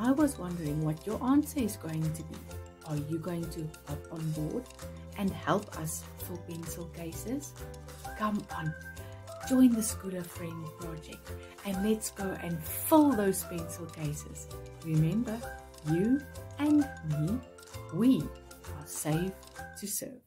I was wondering what your answer is going to be. Are you going to hop on board and help us fill pencil cases? Come on, join the School-A-Friend project and let's go and fill those pencil cases. Remember, you and me, we are safe to serve.